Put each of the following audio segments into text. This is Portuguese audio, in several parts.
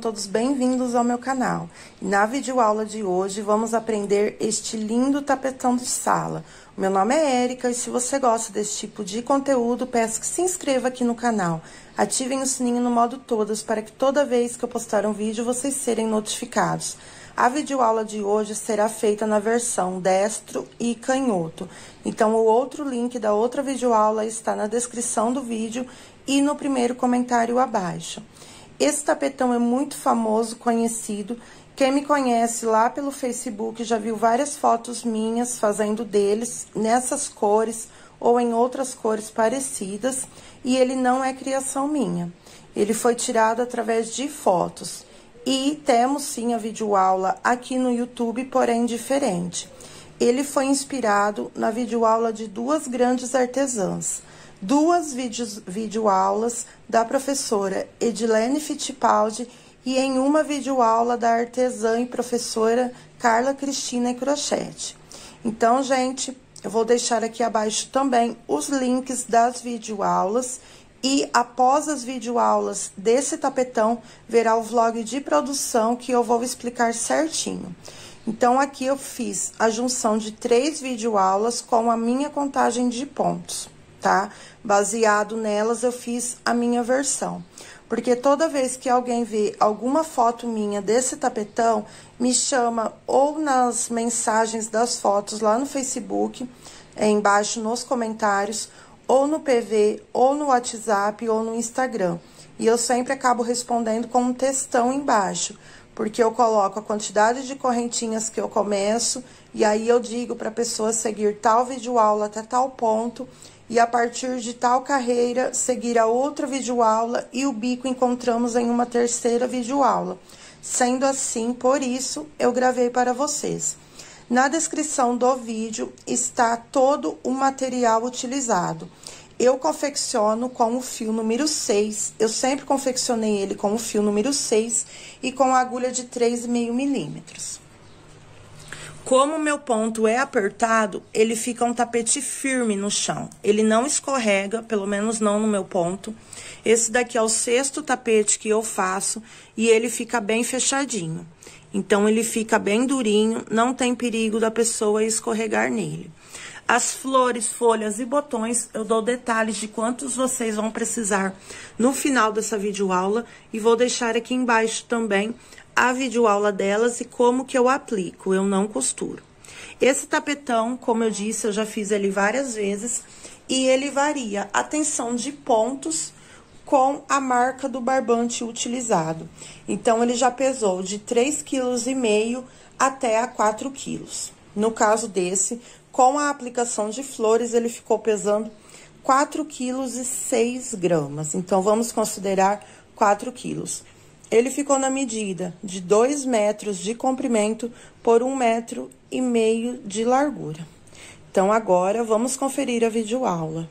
todos bem-vindos ao meu canal. Na videoaula de hoje vamos aprender este lindo tapetão de sala. Meu nome é Érica e se você gosta desse tipo de conteúdo, peço que se inscreva aqui no canal. Ativem o sininho no modo todas para que toda vez que eu postar um vídeo vocês serem notificados. A videoaula de hoje será feita na versão destro e canhoto. Então, o outro link da outra videoaula está na descrição do vídeo e no primeiro comentário abaixo. Esse tapetão é muito famoso, conhecido. Quem me conhece lá pelo Facebook já viu várias fotos minhas fazendo deles nessas cores ou em outras cores parecidas. E ele não é criação minha. Ele foi tirado através de fotos. E temos sim a videoaula aqui no YouTube, porém diferente. Ele foi inspirado na videoaula de duas grandes artesãs, duas vídeos, videoaulas da professora Edilene Fittipaldi e em uma videoaula da artesã e professora Carla Cristina Crochete. Então, gente, eu vou deixar aqui abaixo também os links das videoaulas e após as videoaulas desse tapetão, verá o vlog de produção que eu vou explicar certinho. Então, aqui eu fiz a junção de três videoaulas com a minha contagem de pontos, tá? Baseado nelas, eu fiz a minha versão. Porque toda vez que alguém vê alguma foto minha desse tapetão, me chama ou nas mensagens das fotos lá no Facebook, é, embaixo nos comentários, ou no PV, ou no WhatsApp, ou no Instagram. E eu sempre acabo respondendo com um textão embaixo, porque eu coloco a quantidade de correntinhas que eu começo, e aí eu digo para a pessoa seguir tal videoaula até tal ponto, e a partir de tal carreira, seguir a outra videoaula e o bico encontramos em uma terceira videoaula. Sendo assim, por isso, eu gravei para vocês. Na descrição do vídeo está todo o material utilizado. Eu confecciono com o fio número 6, eu sempre confeccionei ele com o fio número 6 e com a agulha de 3,5 milímetros. Como o meu ponto é apertado, ele fica um tapete firme no chão. Ele não escorrega, pelo menos não no meu ponto. Esse daqui é o sexto tapete que eu faço e ele fica bem fechadinho. Então, ele fica bem durinho, não tem perigo da pessoa escorregar nele. As flores, folhas e botões, eu dou detalhes de quantos vocês vão precisar no final dessa videoaula e vou deixar aqui embaixo também a videoaula delas e como que eu aplico, eu não costuro. Esse tapetão, como eu disse, eu já fiz ele várias vezes e ele varia a tensão de pontos com a marca do barbante utilizado. Então, ele já pesou de 3,5 kg até a 4 kg. No caso desse, com a aplicação de flores, ele ficou pesando 4 kg e 6 gramas. Então, vamos considerar 4 quilos. Ele ficou na medida de 2 metros de comprimento por 1 metro e meio de largura. Então, agora, vamos conferir a videoaula.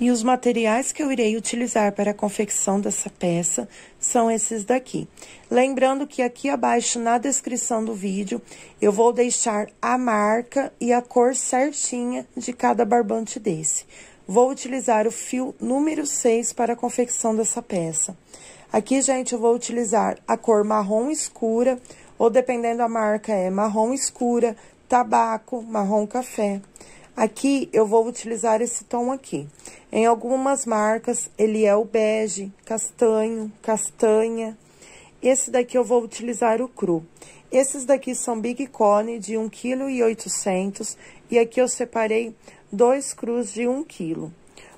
E os materiais que eu irei utilizar para a confecção dessa peça são esses daqui. Lembrando que aqui abaixo na descrição do vídeo eu vou deixar a marca e a cor certinha de cada barbante desse. Vou utilizar o fio número 6 para a confecção dessa peça. Aqui, gente, eu vou utilizar a cor marrom escura, ou dependendo da marca, é marrom escura, tabaco, marrom café. Aqui, eu vou utilizar esse tom aqui. Em algumas marcas, ele é o bege, castanho, castanha. Esse daqui eu vou utilizar o cru. Esses daqui são Big Cone de 1,8 kg e aqui eu separei dois crus de 1 kg.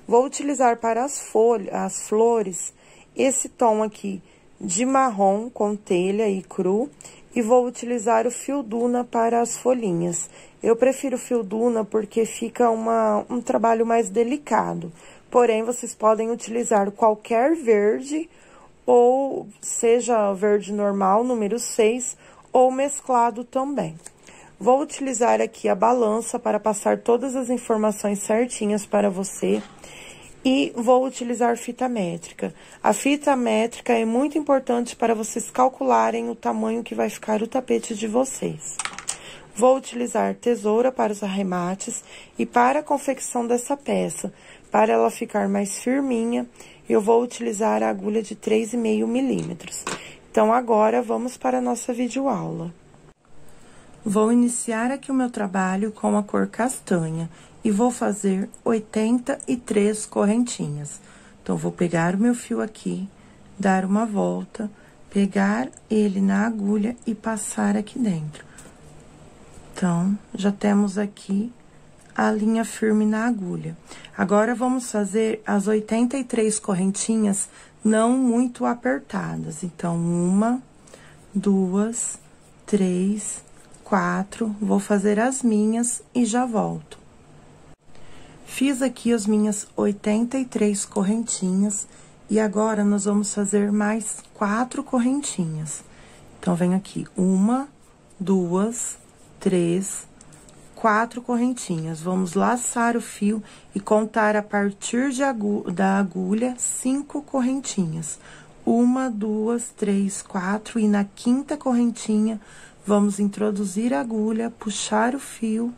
Vou utilizar para as folhas, as flores, esse tom aqui de marrom com telha e cru e vou utilizar o fio duna para as folhinhas. Eu prefiro fio duna porque fica uma, um trabalho mais delicado. Porém, vocês podem utilizar qualquer verde, ou seja verde normal, número 6, ou mesclado também. Vou utilizar aqui a balança para passar todas as informações certinhas para você. E vou utilizar fita métrica. A fita métrica é muito importante para vocês calcularem o tamanho que vai ficar o tapete de vocês. Vou utilizar tesoura para os arremates e para a confecção dessa peça. Para ela ficar mais firminha, eu vou utilizar a agulha de 3,5 milímetros. Então, agora, vamos para a nossa videoaula. Vou iniciar aqui o meu trabalho com a cor castanha e vou fazer 83 correntinhas. Então, vou pegar o meu fio aqui, dar uma volta, pegar ele na agulha e passar aqui dentro. Então, já temos aqui a linha firme na agulha. Agora, vamos fazer as 83 correntinhas não muito apertadas. Então, uma, duas, três, quatro. Vou fazer as minhas e já volto. Fiz aqui as minhas 83 correntinhas e agora nós vamos fazer mais quatro correntinhas. Então, vem aqui uma, duas, três, quatro correntinhas. Vamos laçar o fio e contar a partir agu da agulha cinco correntinhas. Uma, duas, três, quatro e na quinta correntinha vamos introduzir a agulha, puxar o fio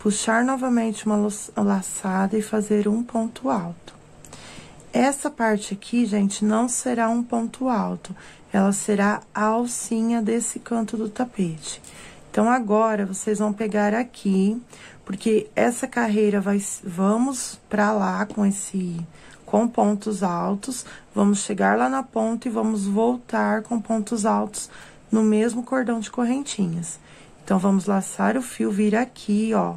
puxar novamente uma laçada e fazer um ponto alto. Essa parte aqui, gente, não será um ponto alto, ela será a alcinha desse canto do tapete. Então, agora, vocês vão pegar aqui, porque essa carreira vai... Vamos pra lá com esse... Com pontos altos, vamos chegar lá na ponta e vamos voltar com pontos altos no mesmo cordão de correntinhas. Então, vamos laçar o fio, vir aqui, ó,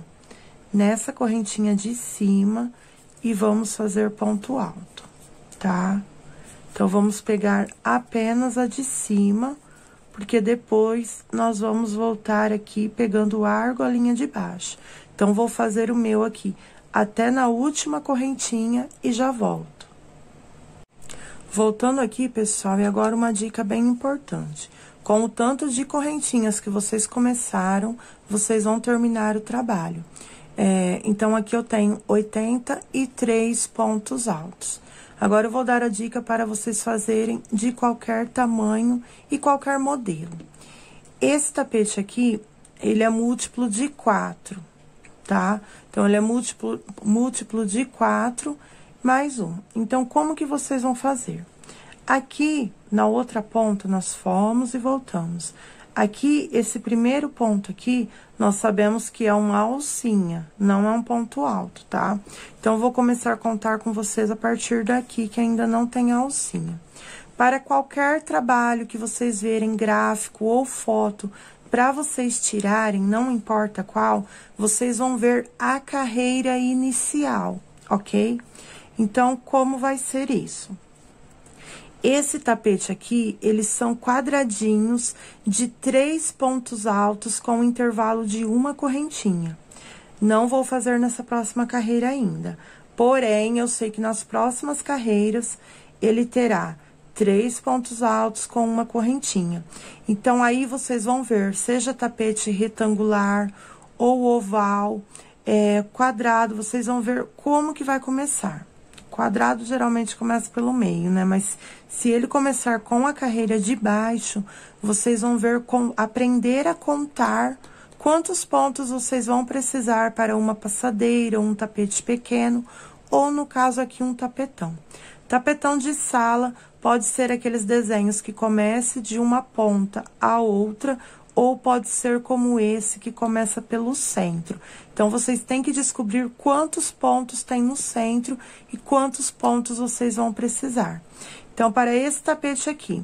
nessa correntinha de cima e vamos fazer ponto alto, tá? Então, vamos pegar apenas a de cima, porque depois nós vamos voltar aqui pegando o argo a linha de baixo. Então, vou fazer o meu aqui até na última correntinha e já volto. Voltando aqui, pessoal, e agora uma dica bem importante. Com o tanto de correntinhas que vocês começaram, vocês vão terminar o trabalho. É, então, aqui eu tenho 83 pontos altos. Agora, eu vou dar a dica para vocês fazerem de qualquer tamanho e qualquer modelo. Esse tapete aqui, ele é múltiplo de 4, tá? Então, ele é múltiplo, múltiplo de 4 mais um. Então, como que vocês vão fazer? Aqui, na outra ponta, nós fomos e voltamos. Aqui, esse primeiro ponto aqui, nós sabemos que é uma alcinha, não é um ponto alto, tá? Então, vou começar a contar com vocês a partir daqui, que ainda não tem alcinha. Para qualquer trabalho que vocês verem, gráfico ou foto, para vocês tirarem, não importa qual, vocês vão ver a carreira inicial, ok? Então, como vai ser isso? Esse tapete aqui, eles são quadradinhos de três pontos altos com um intervalo de uma correntinha. Não vou fazer nessa próxima carreira ainda. Porém, eu sei que nas próximas carreiras, ele terá três pontos altos com uma correntinha. Então, aí vocês vão ver, seja tapete retangular ou oval, é, quadrado, vocês vão ver como que vai começar. Quadrado geralmente começa pelo meio, né? Mas se ele começar com a carreira de baixo, vocês vão ver, com, aprender a contar quantos pontos vocês vão precisar para uma passadeira, um tapete pequeno, ou no caso aqui, um tapetão. Tapetão de sala pode ser aqueles desenhos que comece de uma ponta a outra, ou pode ser como esse que começa pelo centro. Então, vocês têm que descobrir quantos pontos tem no centro e quantos pontos vocês vão precisar. Então, para esse tapete aqui,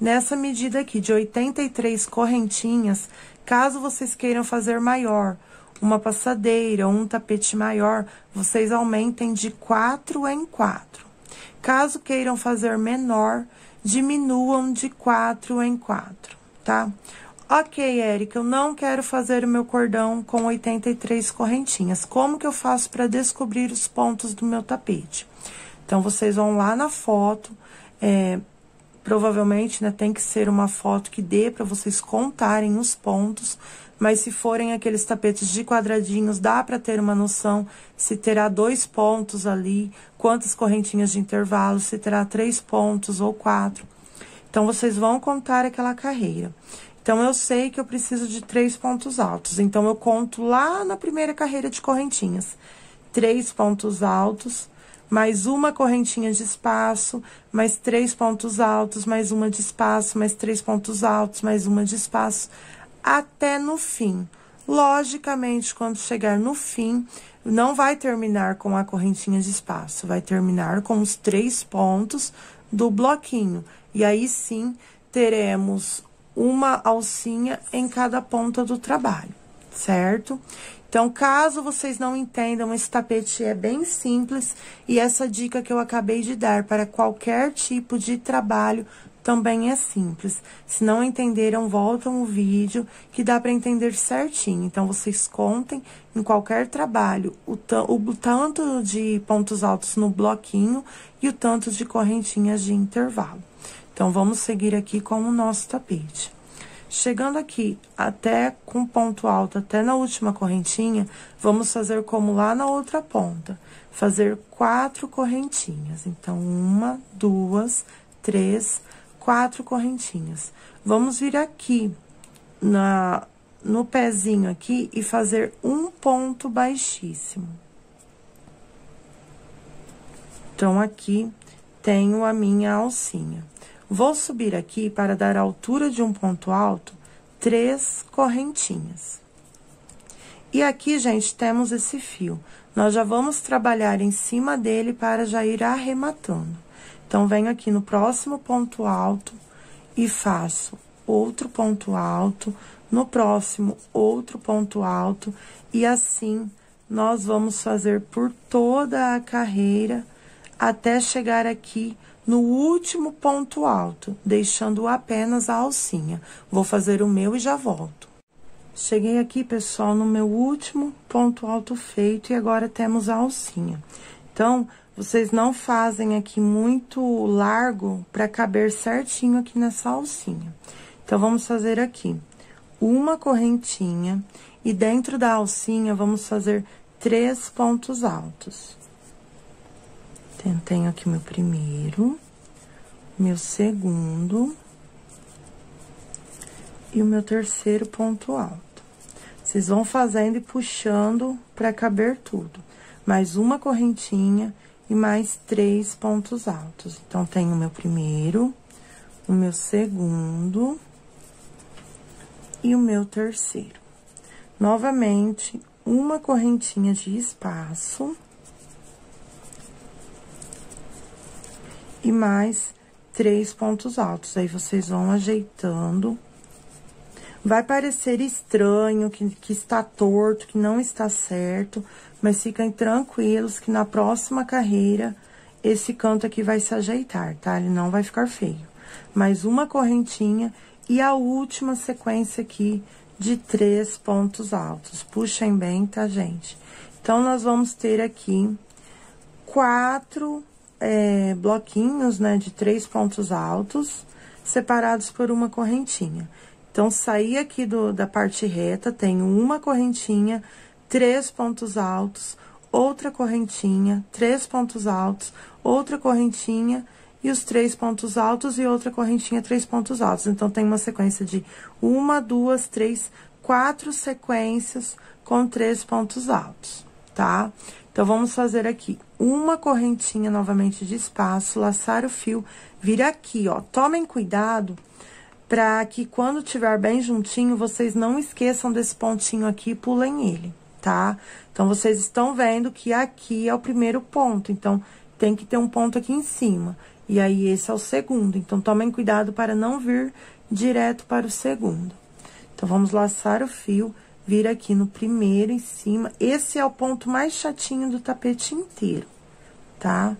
nessa medida aqui de 83 correntinhas, caso vocês queiram fazer maior, uma passadeira ou um tapete maior, vocês aumentem de 4 em 4. Caso queiram fazer menor, diminuam de 4 em 4, tá? Ok, Érica, eu não quero fazer o meu cordão com 83 correntinhas. Como que eu faço para descobrir os pontos do meu tapete? Então, vocês vão lá na foto, é, provavelmente, né, tem que ser uma foto que dê para vocês contarem os pontos, mas se forem aqueles tapetes de quadradinhos, dá para ter uma noção se terá dois pontos ali, quantas correntinhas de intervalo, se terá três pontos ou quatro. Então, vocês vão contar aquela carreira. Então, eu sei que eu preciso de três pontos altos. Então, eu conto lá na primeira carreira de correntinhas. Três pontos altos, mais uma correntinha de espaço, mais três pontos altos, mais uma de espaço, mais três pontos altos, mais uma de espaço, até no fim. Logicamente, quando chegar no fim, não vai terminar com a correntinha de espaço, vai terminar com os três pontos do bloquinho. E aí sim, teremos uma alcinha em cada ponta do trabalho, certo? Então, caso vocês não entendam, esse tapete é bem simples e essa dica que eu acabei de dar para qualquer tipo de trabalho também é simples. Se não entenderam, voltam o vídeo que dá para entender certinho. Então, vocês contem em qualquer trabalho o, o tanto de pontos altos no bloquinho e o tanto de correntinhas de intervalo. Então, vamos seguir aqui com o nosso tapete. Chegando aqui até com ponto alto, até na última correntinha, vamos fazer como lá na outra ponta. Fazer quatro correntinhas. Então, uma, duas, três, quatro correntinhas. Vamos vir aqui na, no pezinho aqui e fazer um ponto baixíssimo. Então, aqui tenho a minha alcinha. Vou subir aqui para dar a altura de um ponto alto, três correntinhas. E aqui, gente, temos esse fio. Nós já vamos trabalhar em cima dele para já ir arrematando. Então, venho aqui no próximo ponto alto e faço outro ponto alto, no próximo, outro ponto alto, e assim nós vamos fazer por toda a carreira até chegar aqui no último ponto alto, deixando apenas a alcinha. Vou fazer o meu e já volto. Cheguei aqui, pessoal, no meu último ponto alto feito e agora temos a alcinha. Então, vocês não fazem aqui muito largo para caber certinho aqui nessa alcinha. Então, vamos fazer aqui uma correntinha e dentro da alcinha vamos fazer três pontos altos. Tenho aqui meu primeiro, meu segundo e o meu terceiro ponto alto. Vocês vão fazendo e puxando para caber tudo. Mais uma correntinha e mais três pontos altos. Então, tenho o meu primeiro, o meu segundo e o meu terceiro. Novamente, uma correntinha de espaço e mais três pontos altos. Aí, vocês vão ajeitando. Vai parecer estranho, que, que está torto, que não está certo, mas fiquem tranquilos que na próxima carreira, esse canto aqui vai se ajeitar, tá? Ele não vai ficar feio. Mais uma correntinha e a última sequência aqui de três pontos altos. Puxem bem, tá, gente? Então, nós vamos ter aqui quatro é, bloquinhos, né, de três pontos altos, separados por uma correntinha. Então, saí aqui do, da parte reta, tenho uma correntinha, três pontos altos, outra correntinha, três pontos altos, outra correntinha e os três pontos altos e outra correntinha, três pontos altos. Então, tem uma sequência de uma, duas, três, quatro sequências com três pontos altos, tá? Então, vamos fazer aqui uma correntinha novamente de espaço, laçar o fio, vir aqui, ó. Tomem cuidado para que quando tiver bem juntinho, vocês não esqueçam desse pontinho aqui e pulem ele, tá? Então, vocês estão vendo que aqui é o primeiro ponto, então, tem que ter um ponto aqui em cima. E aí, esse é o segundo, então, tomem cuidado para não vir direto para o segundo. Então, vamos laçar o fio vir aqui no primeiro em cima. Esse é o ponto mais chatinho do tapete inteiro, tá?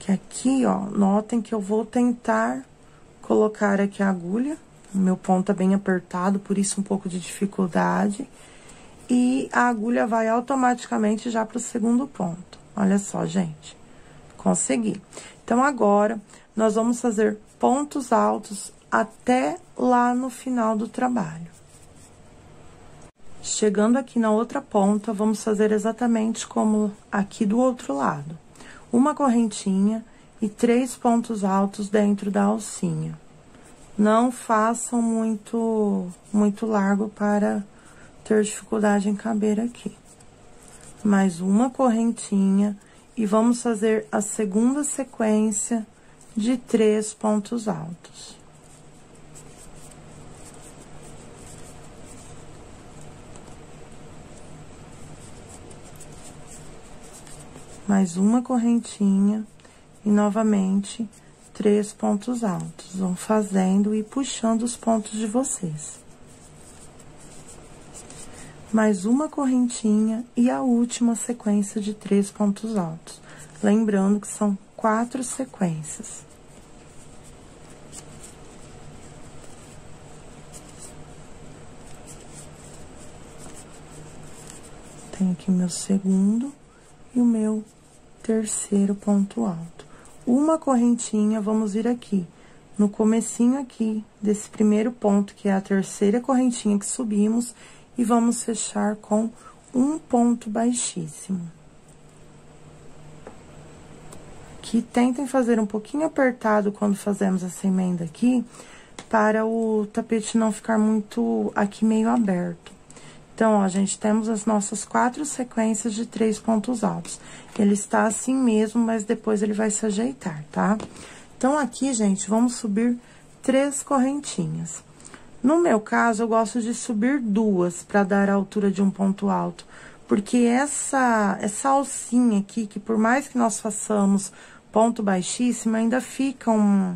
Que aqui, ó, notem que eu vou tentar colocar aqui a agulha. Meu ponto é bem apertado, por isso um pouco de dificuldade. E a agulha vai automaticamente já pro segundo ponto. Olha só, gente. Consegui. Então, agora, nós vamos fazer pontos altos até lá no final do trabalho. Chegando aqui na outra ponta, vamos fazer exatamente como aqui do outro lado. Uma correntinha e três pontos altos dentro da alcinha. Não façam muito, muito largo para ter dificuldade em caber aqui. Mais uma correntinha e vamos fazer a segunda sequência de três pontos altos. Mais uma correntinha e novamente três pontos altos. Vão fazendo e puxando os pontos de vocês. Mais uma correntinha e a última sequência de três pontos altos. Lembrando que são quatro sequências. Tem aqui meu segundo e o meu terceiro ponto alto. Uma correntinha, vamos vir aqui, no comecinho aqui desse primeiro ponto, que é a terceira correntinha que subimos, e vamos fechar com um ponto baixíssimo. Aqui, tentem fazer um pouquinho apertado quando fazemos essa emenda aqui, para o tapete não ficar muito aqui meio aberto. Então, ó, gente, temos as nossas quatro sequências de três pontos altos. Ele está assim mesmo, mas depois ele vai se ajeitar, tá? Então, aqui, gente, vamos subir três correntinhas. No meu caso, eu gosto de subir duas para dar a altura de um ponto alto. Porque essa, essa alcinha aqui, que por mais que nós façamos ponto baixíssimo, ainda fica um,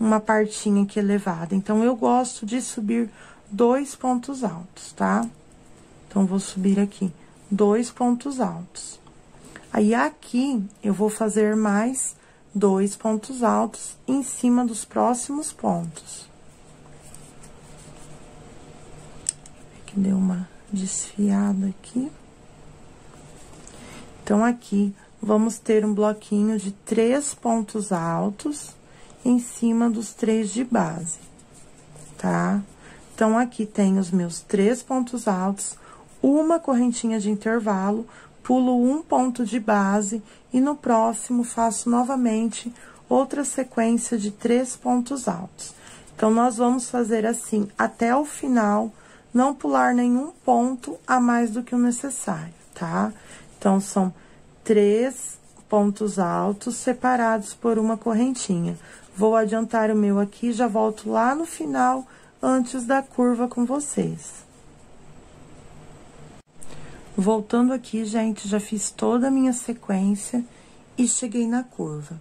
uma partinha aqui elevada. Então, eu gosto de subir dois pontos altos, tá? Então, vou subir aqui dois pontos altos. Aí, aqui, eu vou fazer mais dois pontos altos em cima dos próximos pontos. que deu uma desfiada aqui. Então, aqui, vamos ter um bloquinho de três pontos altos em cima dos três de base, tá? Então, aqui tem os meus três pontos altos, uma correntinha de intervalo, pulo um ponto de base e no próximo faço novamente outra sequência de três pontos altos. Então, nós vamos fazer assim até o final não pular nenhum ponto a mais do que o necessário, tá? Então, são três pontos altos separados por uma correntinha. Vou adiantar o meu aqui, já volto lá no final, antes da curva com vocês. Voltando aqui, gente, já fiz toda a minha sequência e cheguei na curva.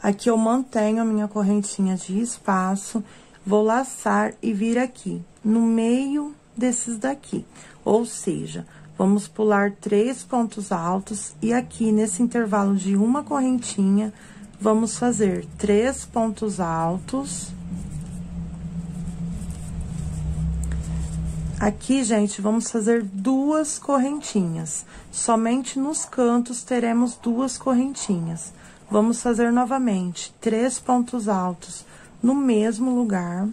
Aqui eu mantenho a minha correntinha de espaço, vou laçar e vir aqui, no meio desses daqui. Ou seja, vamos pular três pontos altos e aqui nesse intervalo de uma correntinha, vamos fazer três pontos altos. Aqui, gente, vamos fazer duas correntinhas. Somente nos cantos teremos duas correntinhas. Vamos fazer novamente três pontos altos no mesmo lugar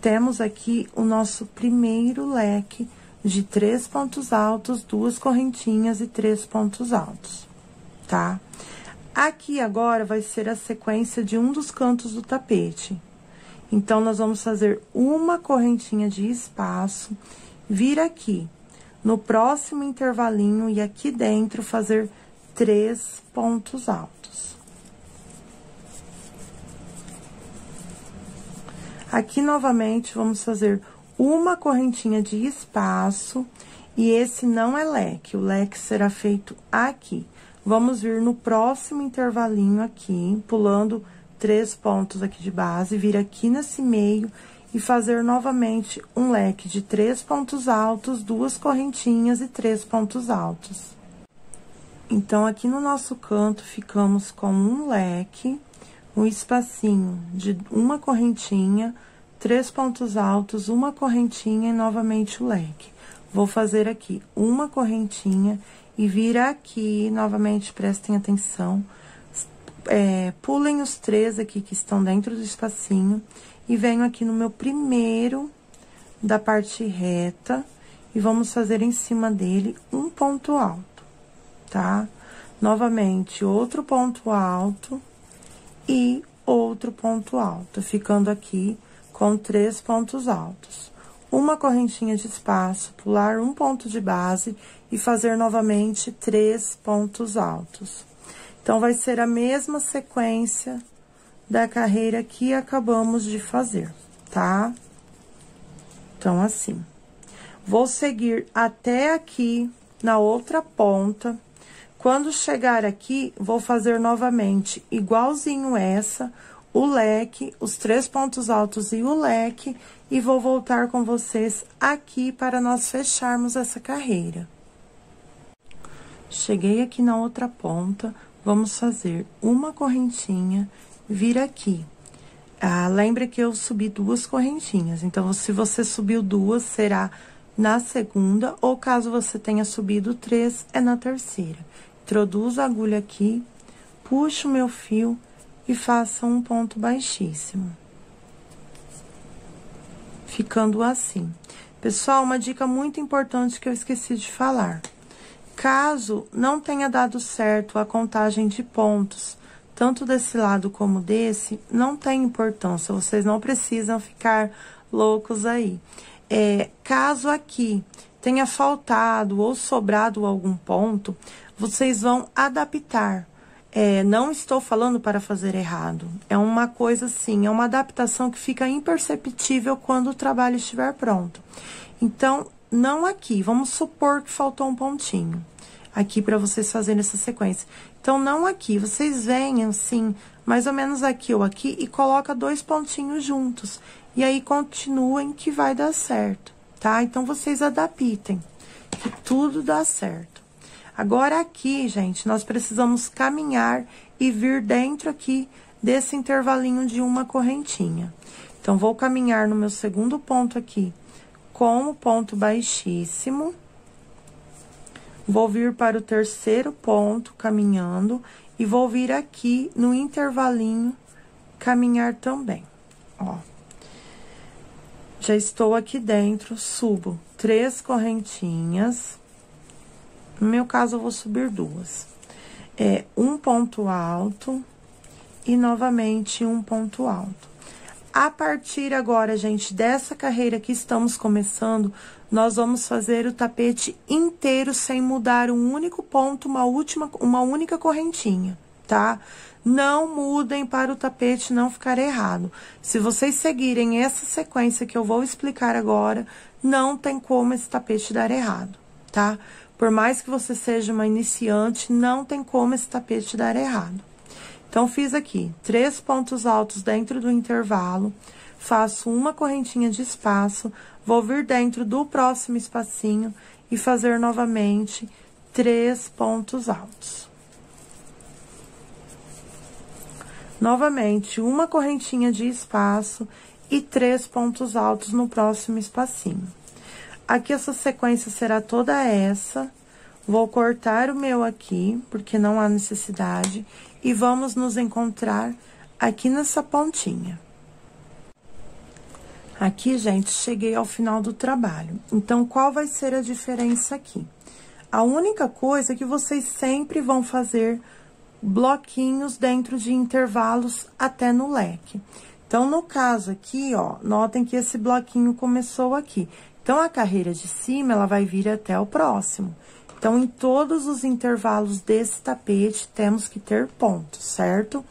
temos aqui o nosso primeiro leque de três pontos altos, duas correntinhas e três pontos altos, tá? Aqui agora vai ser a sequência de um dos cantos do tapete. Então, nós vamos fazer uma correntinha de espaço, vir aqui, no próximo intervalinho e aqui dentro fazer três pontos altos. Aqui, novamente, vamos fazer uma correntinha de espaço, e esse não é leque, o leque será feito aqui. Vamos vir no próximo intervalinho aqui, pulando três pontos aqui de base, vir aqui nesse meio e fazer novamente um leque de três pontos altos, duas correntinhas e três pontos altos. Então, aqui no nosso canto, ficamos com um leque um espacinho de uma correntinha, três pontos altos, uma correntinha e novamente o leque. Vou fazer aqui uma correntinha e vir aqui, novamente, prestem atenção, é, pulem os três aqui que estão dentro do espacinho e venho aqui no meu primeiro da parte reta e vamos fazer em cima dele um ponto alto, tá? Novamente, outro ponto alto e outro ponto alto, ficando aqui com três pontos altos. Uma correntinha de espaço, pular um ponto de base e fazer novamente três pontos altos. Então, vai ser a mesma sequência da carreira que acabamos de fazer, tá? Então, assim. Vou seguir até aqui, na outra ponta. Quando chegar aqui, vou fazer novamente igualzinho essa, o leque, os três pontos altos e o leque, e vou voltar com vocês aqui para nós fecharmos essa carreira. Cheguei aqui na outra ponta, vamos fazer uma correntinha, vir aqui. Ah, lembra que eu subi duas correntinhas, então, se você subiu duas, será na segunda, ou caso você tenha subido três, é na terceira. Introduzo a agulha aqui, puxo o meu fio e faço um ponto baixíssimo. Ficando assim. Pessoal, uma dica muito importante que eu esqueci de falar. Caso não tenha dado certo a contagem de pontos, tanto desse lado como desse, não tem importância, vocês não precisam ficar loucos aí. É, caso aqui tenha faltado ou sobrado algum ponto, vocês vão adaptar. É, não estou falando para fazer errado. É uma coisa assim, é uma adaptação que fica imperceptível quando o trabalho estiver pronto. Então, não aqui, vamos supor que faltou um pontinho aqui para vocês fazerem essa sequência. Então, não aqui, vocês venham assim, mais ou menos aqui ou aqui e coloca dois pontinhos juntos. E aí, continuem que vai dar certo, tá? Então, vocês adaptem, que tudo dá certo. Agora, aqui, gente, nós precisamos caminhar e vir dentro aqui desse intervalinho de uma correntinha. Então, vou caminhar no meu segundo ponto aqui com o ponto baixíssimo Vou vir para o terceiro ponto, caminhando, e vou vir aqui no intervalinho, caminhar também, ó. Já estou aqui dentro, subo três correntinhas. No meu caso, eu vou subir duas. É um ponto alto e novamente um ponto alto. A partir agora, gente, dessa carreira que estamos começando, nós vamos fazer o tapete inteiro sem mudar um único ponto, uma última, uma única correntinha, tá? Não mudem para o tapete não ficar errado. Se vocês seguirem essa sequência que eu vou explicar agora, não tem como esse tapete dar errado, tá? Por mais que você seja uma iniciante, não tem como esse tapete dar errado. Então, fiz aqui três pontos altos dentro do intervalo, faço uma correntinha de espaço, vou vir dentro do próximo espacinho e fazer novamente três pontos altos. Novamente, uma correntinha de espaço e três pontos altos no próximo espacinho. Aqui, essa sequência será toda essa. Vou cortar o meu aqui, porque não há necessidade, e vamos nos encontrar aqui nessa pontinha. Aqui, gente, cheguei ao final do trabalho. Então, qual vai ser a diferença aqui? A única coisa é que vocês sempre vão fazer bloquinhos dentro de intervalos até no leque. Então, no caso aqui, ó, notem que esse bloquinho começou aqui. Então, a carreira de cima, ela vai vir até o próximo. Então, em todos os intervalos desse tapete, temos que ter pontos, certo?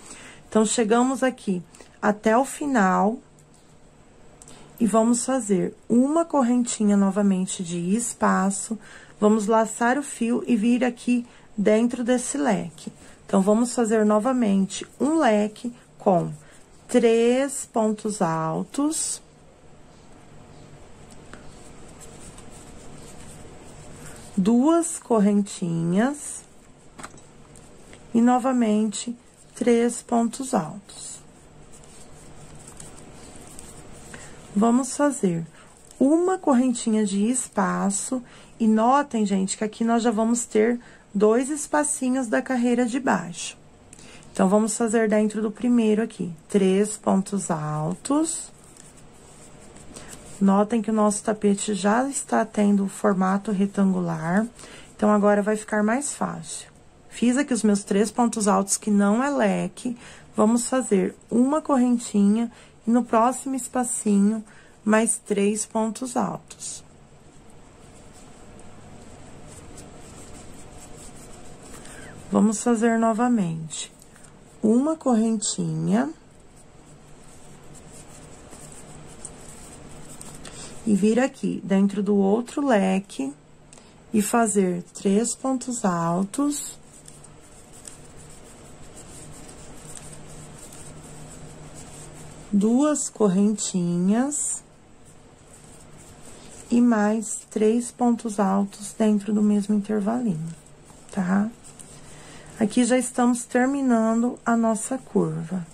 Então, chegamos aqui até o final e vamos fazer uma correntinha novamente de espaço, vamos laçar o fio e vir aqui dentro desse leque. Então, vamos fazer novamente um leque com três pontos altos. Duas correntinhas. E, novamente, três pontos altos. vamos fazer uma correntinha de espaço e notem, gente, que aqui nós já vamos ter dois espacinhos da carreira de baixo. Então, vamos fazer dentro do primeiro aqui, três pontos altos. Notem que o nosso tapete já está tendo o formato retangular, então, agora vai ficar mais fácil. Fiz aqui os meus três pontos altos, que não é leque, vamos fazer uma correntinha e no próximo espacinho, mais três pontos altos. Vamos fazer novamente uma correntinha. E vir aqui dentro do outro leque e fazer três pontos altos. Duas correntinhas e mais três pontos altos dentro do mesmo intervalinho, tá? Aqui já estamos terminando a nossa curva.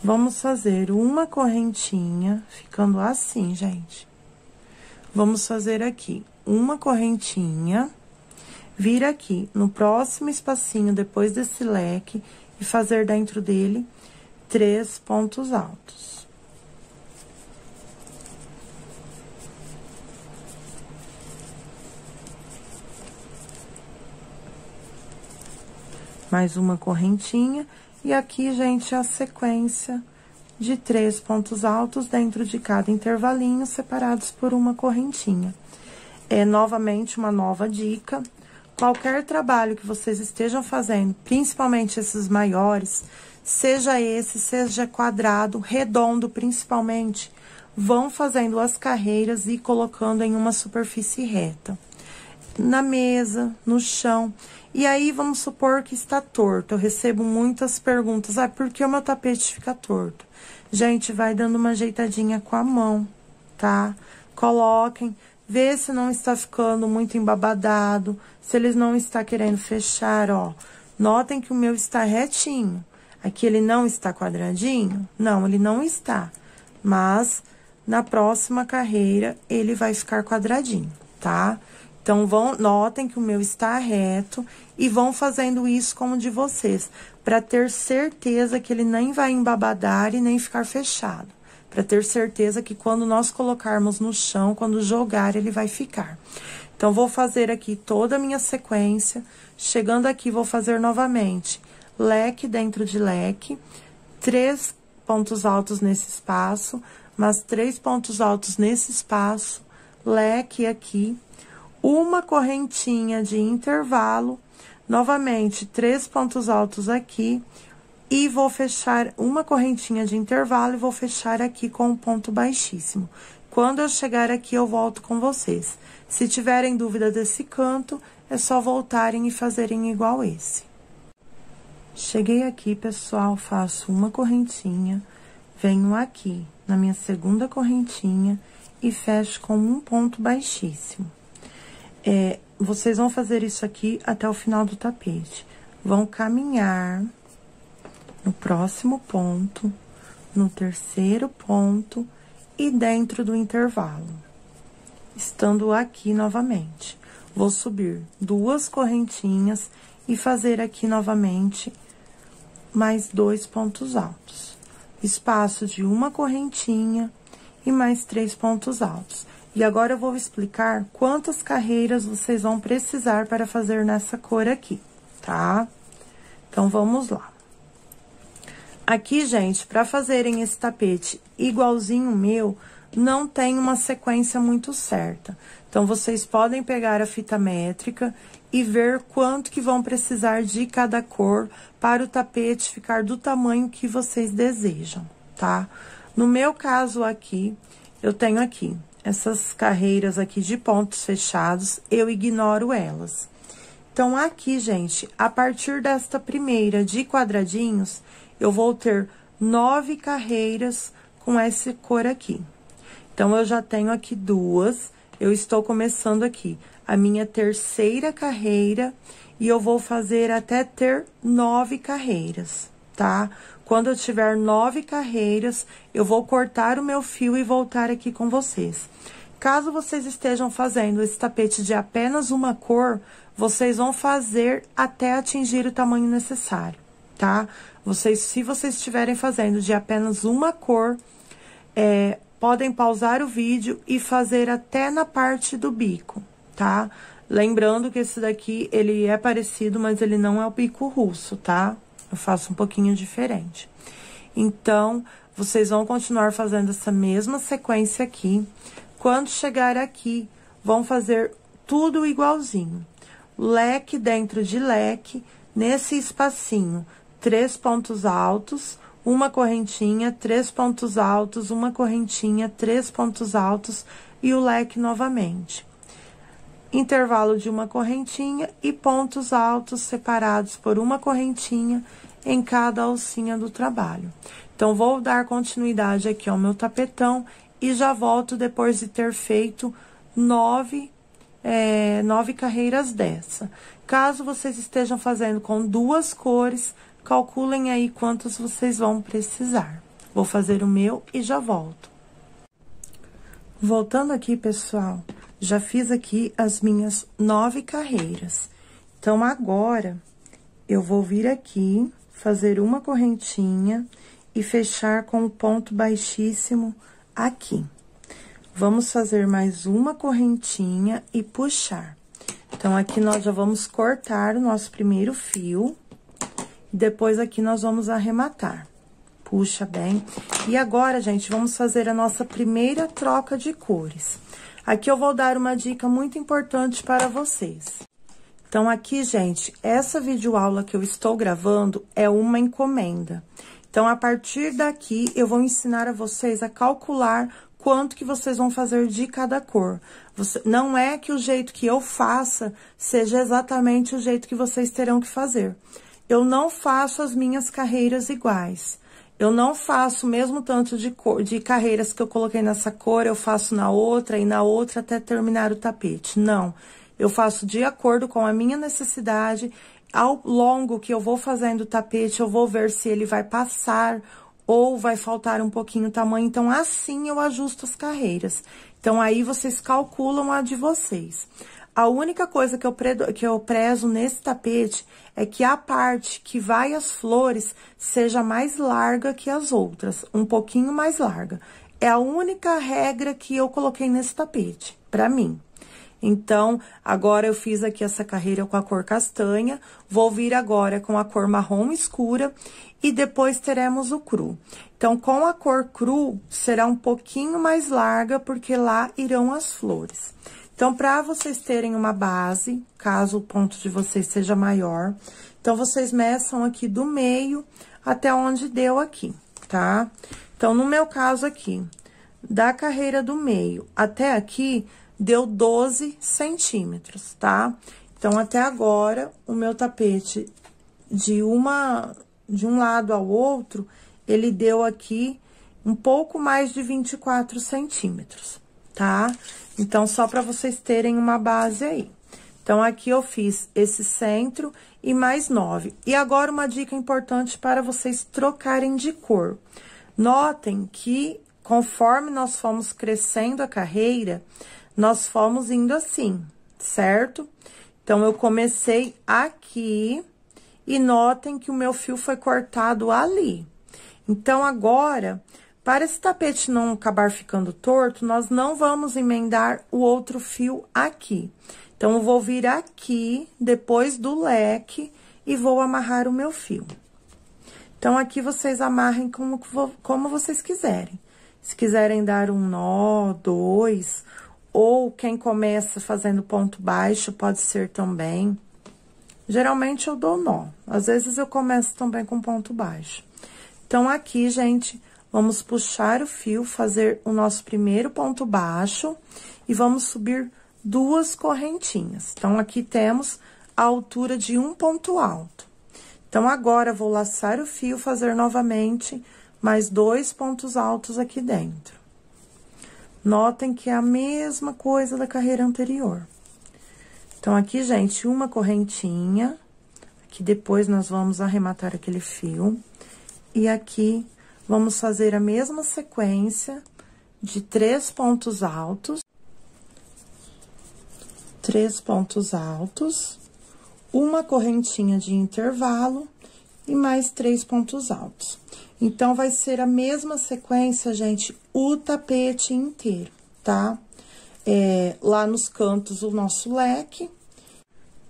Vamos fazer uma correntinha, ficando assim, gente. Vamos fazer aqui uma correntinha, vir aqui no próximo espacinho depois desse leque e fazer dentro dele três pontos altos. mais uma correntinha. E aqui, gente, a sequência de três pontos altos dentro de cada intervalinho, separados por uma correntinha. É novamente uma nova dica. Qualquer trabalho que vocês estejam fazendo, principalmente esses maiores, seja esse, seja quadrado, redondo principalmente, vão fazendo as carreiras e colocando em uma superfície reta. Na mesa, no chão. E aí, vamos supor que está torto. Eu recebo muitas perguntas. Ah, por que o meu tapete fica torto? Gente, vai dando uma ajeitadinha com a mão, tá? Coloquem, vê se não está ficando muito embabadado, se eles não está querendo fechar, ó. Notem que o meu está retinho. Aqui ele não está quadradinho? Não, ele não está. Mas, na próxima carreira, ele vai ficar quadradinho, tá? Então, vão, notem que o meu está reto e vão fazendo isso como de vocês, para ter certeza que ele nem vai embabadar e nem ficar fechado. Para ter certeza que quando nós colocarmos no chão, quando jogar, ele vai ficar. Então, vou fazer aqui toda a minha sequência. Chegando aqui, vou fazer novamente leque dentro de leque, três pontos altos nesse espaço, mais três pontos altos nesse espaço, leque aqui, uma correntinha de intervalo, novamente, três pontos altos aqui, e vou fechar uma correntinha de intervalo e vou fechar aqui com um ponto baixíssimo. Quando eu chegar aqui, eu volto com vocês. Se tiverem dúvida desse canto, é só voltarem e fazerem igual esse. Cheguei aqui, pessoal, faço uma correntinha, venho aqui na minha segunda correntinha e fecho com um ponto baixíssimo. É, vocês vão fazer isso aqui até o final do tapete. Vão caminhar no próximo ponto, no terceiro ponto e dentro do intervalo. Estando aqui novamente. Vou subir duas correntinhas e fazer aqui novamente mais dois pontos altos. Espaço de uma correntinha e mais três pontos altos. E agora eu vou explicar quantas carreiras vocês vão precisar para fazer nessa cor aqui, tá? Então, vamos lá. Aqui, gente, para fazerem esse tapete igualzinho o meu, não tem uma sequência muito certa. Então, vocês podem pegar a fita métrica e ver quanto que vão precisar de cada cor para o tapete ficar do tamanho que vocês desejam, tá? No meu caso aqui, eu tenho aqui essas carreiras aqui de pontos fechados, eu ignoro elas. Então, aqui, gente, a partir desta primeira de quadradinhos, eu vou ter nove carreiras com essa cor aqui. Então, eu já tenho aqui duas, eu estou começando aqui a minha terceira carreira e eu vou fazer até ter nove carreiras, tá? Quando eu tiver nove carreiras, eu vou cortar o meu fio e voltar aqui com vocês. Caso vocês estejam fazendo esse tapete de apenas uma cor, vocês vão fazer até atingir o tamanho necessário, tá? Vocês, se vocês estiverem fazendo de apenas uma cor, é, podem pausar o vídeo e fazer até na parte do bico, tá? Lembrando que esse daqui, ele é parecido, mas ele não é o bico russo, tá? Eu faço um pouquinho diferente. Então, vocês vão continuar fazendo essa mesma sequência aqui. Quando chegar aqui, vão fazer tudo igualzinho. Leque dentro de leque, nesse espacinho, três pontos altos, uma correntinha, três pontos altos, uma correntinha, três pontos altos e o leque novamente. Intervalo de uma correntinha e pontos altos separados por uma correntinha em cada alcinha do trabalho. Então, vou dar continuidade aqui ao meu tapetão e já volto depois de ter feito nove, é, nove carreiras dessa. Caso vocês estejam fazendo com duas cores, calculem aí quantas vocês vão precisar. Vou fazer o meu e já volto. Voltando aqui, pessoal, já fiz aqui as minhas nove carreiras. Então, agora, eu vou vir aqui, fazer uma correntinha e fechar com o ponto baixíssimo aqui. Vamos fazer mais uma correntinha e puxar. Então, aqui nós já vamos cortar o nosso primeiro fio. Depois, aqui nós vamos arrematar. Puxa bem. E agora, gente, vamos fazer a nossa primeira troca de cores. Aqui eu vou dar uma dica muito importante para vocês. Então, aqui, gente, essa videoaula que eu estou gravando é uma encomenda. Então, a partir daqui, eu vou ensinar a vocês a calcular quanto que vocês vão fazer de cada cor. Você, não é que o jeito que eu faça seja exatamente o jeito que vocês terão que fazer. Eu não faço as minhas carreiras iguais. Eu não faço o mesmo tanto de, cor, de carreiras que eu coloquei nessa cor, eu faço na outra e na outra até terminar o tapete. Não. Eu faço de acordo com a minha necessidade ao longo que eu vou fazendo o tapete, eu vou ver se ele vai passar ou vai faltar um pouquinho o tamanho. Então, assim eu ajusto as carreiras. Então, aí vocês calculam a de vocês. A única coisa que eu, predo, que eu prezo nesse tapete é que a parte que vai as flores seja mais larga que as outras, um pouquinho mais larga. É a única regra que eu coloquei nesse tapete, pra mim. Então, agora eu fiz aqui essa carreira com a cor castanha, vou vir agora com a cor marrom escura e depois teremos o cru. Então, com a cor cru, será um pouquinho mais larga, porque lá irão as flores. Então, para vocês terem uma base, caso o ponto de vocês seja maior, então, vocês meçam aqui do meio até onde deu aqui, tá? Então, no meu caso aqui, da carreira do meio até aqui, deu 12 centímetros, tá? Então, até agora, o meu tapete de uma de um lado ao outro, ele deu aqui um pouco mais de 24 centímetros, tá? Então, só para vocês terem uma base aí. Então, aqui eu fiz esse centro e mais nove. E agora, uma dica importante para vocês trocarem de cor. Notem que, conforme nós fomos crescendo a carreira, nós fomos indo assim, certo? Então, eu comecei aqui e notem que o meu fio foi cortado ali. Então, agora, para esse tapete não acabar ficando torto, nós não vamos emendar o outro fio aqui. Então, eu vou vir aqui, depois do leque, e vou amarrar o meu fio. Então, aqui vocês amarrem como, como vocês quiserem. Se quiserem dar um nó, dois, ou quem começa fazendo ponto baixo, pode ser também. Geralmente, eu dou nó. Às vezes, eu começo também com ponto baixo. Então, aqui, gente, vamos puxar o fio, fazer o nosso primeiro ponto baixo e vamos subir duas correntinhas. Então, aqui temos a altura de um ponto alto. Então, agora, vou laçar o fio, fazer novamente mais dois pontos altos aqui dentro. Notem que é a mesma coisa da carreira anterior. Então, aqui, gente, uma correntinha, que depois nós vamos arrematar aquele fio. E aqui, vamos fazer a mesma sequência de três pontos altos. Três pontos altos, uma correntinha de intervalo e mais três pontos altos. Então, vai ser a mesma sequência, gente, o tapete inteiro, tá? É, lá nos cantos, o nosso leque.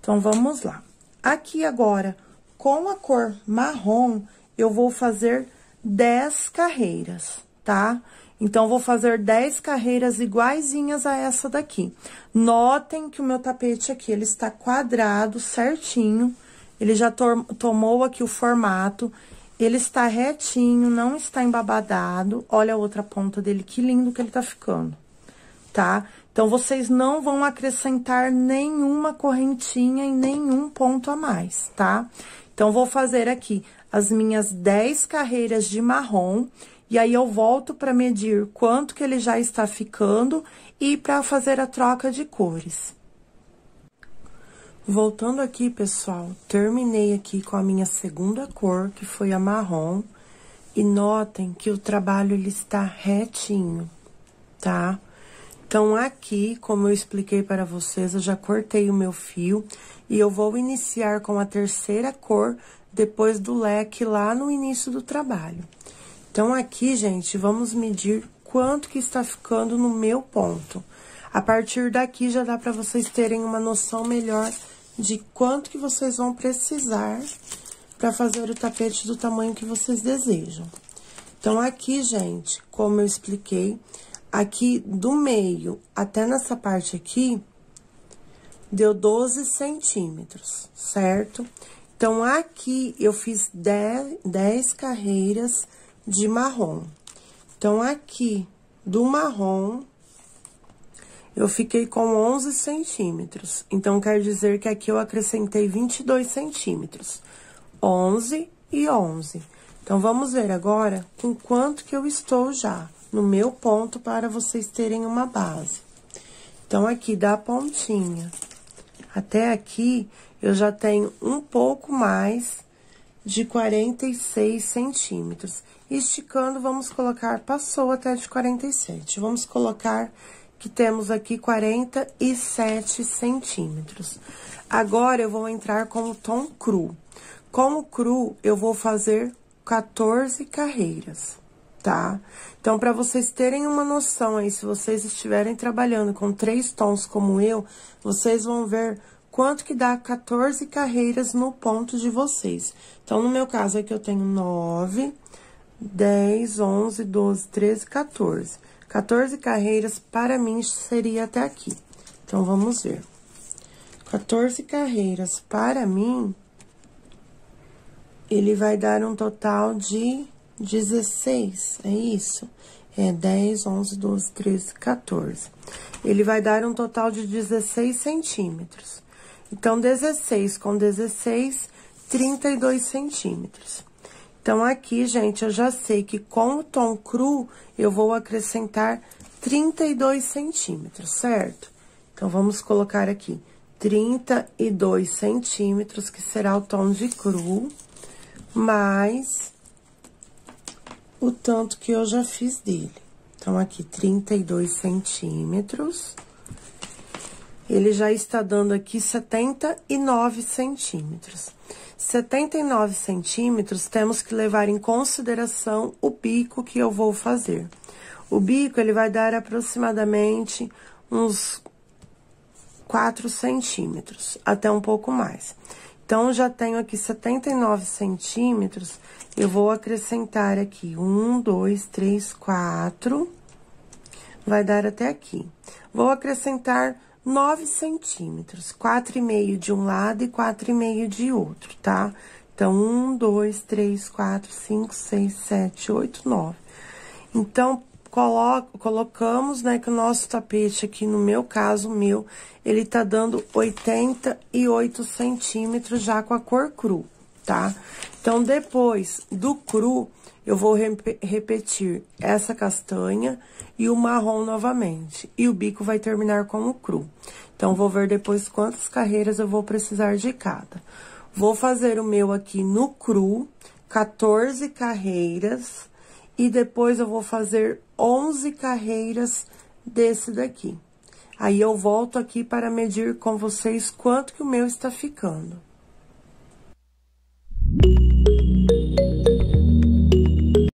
Então, vamos lá. Aqui agora, com a cor marrom, eu vou fazer 10 carreiras, tá? Então, vou fazer 10 carreiras iguaizinhas a essa daqui. Notem que o meu tapete aqui, ele está quadrado certinho, ele já tomou aqui o formato, ele está retinho, não está embabadado. Olha a outra ponta dele, que lindo que ele tá ficando, tá? Então, vocês não vão acrescentar nenhuma correntinha e nenhum ponto a mais, tá? Então, vou fazer aqui as minhas 10 carreiras de marrom, e aí eu volto para medir quanto que ele já está ficando e para fazer a troca de cores. Voltando aqui, pessoal, terminei aqui com a minha segunda cor, que foi a marrom. E notem que o trabalho, ele está retinho, tá? Então, aqui, como eu expliquei para vocês, eu já cortei o meu fio. E eu vou iniciar com a terceira cor, depois do leque lá no início do trabalho. Então, aqui, gente, vamos medir quanto que está ficando no meu ponto. A partir daqui, já dá para vocês terem uma noção melhor de quanto que vocês vão precisar para fazer o tapete do tamanho que vocês desejam. Então, aqui, gente, como eu expliquei, aqui do meio até nessa parte aqui, deu 12 centímetros, certo? Então, aqui eu fiz 10, 10 carreiras de marrom. Então, aqui do marrom, eu fiquei com 11 centímetros. Então, quer dizer que aqui eu acrescentei 22 centímetros. 11 e 11. Então, vamos ver agora com quanto que eu estou já no meu ponto para vocês terem uma base. Então, aqui da pontinha até aqui, eu já tenho um pouco mais de 46 centímetros. Esticando, vamos colocar, passou até de 47. Vamos colocar que temos aqui 47 centímetros. Agora, eu vou entrar com o tom cru. Como cru, eu vou fazer 14 carreiras, tá? Então, para vocês terem uma noção aí, se vocês estiverem trabalhando com três tons como eu, vocês vão ver quanto que dá 14 carreiras no ponto de vocês. Então, no meu caso aqui, eu tenho 9, 10, 11, 12, 13, 14. 14 carreiras, para mim, seria até aqui. Então, vamos ver. 14 carreiras, para mim, ele vai dar um total de 16, é isso? É 10, 11, 12, 13, 14. Ele vai dar um total de 16 centímetros. Então, 16 com 16, 32 centímetros. Então, aqui, gente, eu já sei que com o tom cru, eu vou acrescentar 32 centímetros, certo? Então, vamos colocar aqui 32 centímetros, que será o tom de cru, mais o tanto que eu já fiz dele. Então, aqui, 32 centímetros. Ele já está dando aqui 79 centímetros. 79 centímetros, temos que levar em consideração o bico que eu vou fazer. O bico, ele vai dar aproximadamente uns 4 centímetros, até um pouco mais. Então, já tenho aqui 79 centímetros, eu vou acrescentar aqui um, dois, três, quatro, vai dar até aqui. Vou acrescentar 9 centímetros, quatro e meio de um lado e quatro e meio de outro, tá? Então, um, dois, três, quatro, cinco, seis, sete, oito, nove. Então, colo colocamos, né, que o nosso tapete aqui, no meu caso, o meu, ele tá dando 88 centímetros já com a cor cru, tá? Então, depois do cru, eu vou rep repetir essa castanha e o marrom novamente. E o bico vai terminar com o cru. Então, vou ver depois quantas carreiras eu vou precisar de cada. Vou fazer o meu aqui no cru, 14 carreiras, e depois eu vou fazer 11 carreiras desse daqui. Aí, eu volto aqui para medir com vocês quanto que o meu está ficando.